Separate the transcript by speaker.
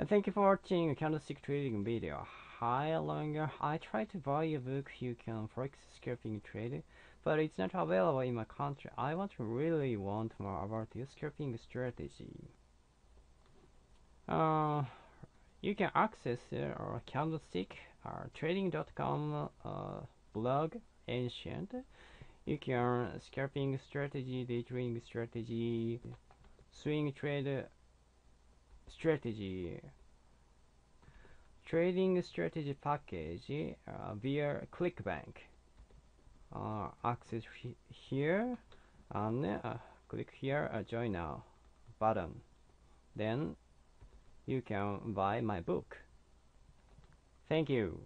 Speaker 1: And thank you for watching candlestick trading video. Hi longer. I tried to buy a book you can forex scalping trade, but it's not available in my country. I want to really want more about your scalping strategy. Uh, you can access uh, our candlestick uh, trading.com uh, blog ancient. You can scalping strategy, day trading strategy, swing trade strategy, trading strategy package uh, via ClickBank. Uh, access he here and uh, click here uh, join now button. Then you can buy my book. Thank you.